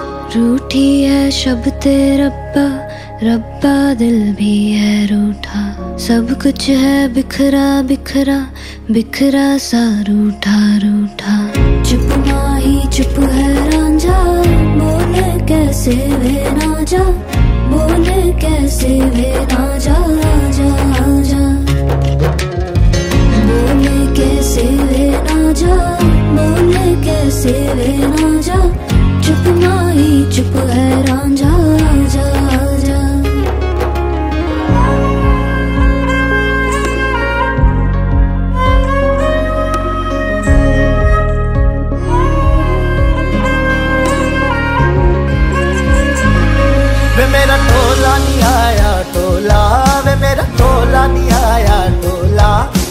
रूठी है शब्द रब्बा रब्बा दिल भी है रूठा। सब कुछ है बिखरा बिखरा बिखरा सा रूठा रूठा। चुप माही, चुप है रांझा, बोले कैसे वे ना जा बोल कैसे वे ना जा जा जा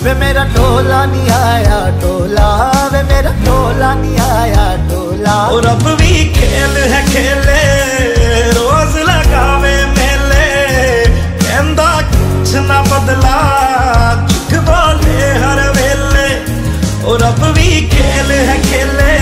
वे मेरा टोला नहीं आया, टोला। वे मेरा टोला नहीं आया, टोला। और अब भी खेल है खेले, रोज लगावे मेले। कहंदा कुछ ना बदला झूठ बोले हर वेले। और अब भी खेल है खेले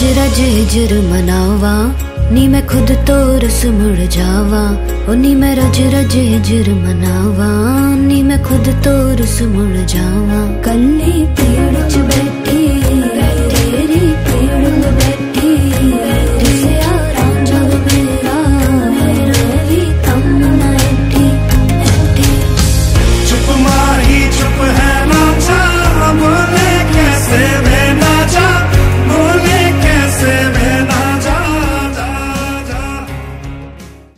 ਰਜ ਰਜ ਹਿਜਰ ਮਨਾਵਾ, ਨੀ ਮੈਂ ਖੁਦ ਤੋਂ ਰਸ ਮੁੜ ਜਾਵਾ ਓ ਨੀ ਮੈਂ ਰਜ ਰਜ ਹਿਜਰ ਮਨਾਵਾ, ਨੀ ਮੈਂ ਖੁਦ ਤੋਂ ਰਸ ਮੁੜ ਜਾਵਾ। ਕੱਲ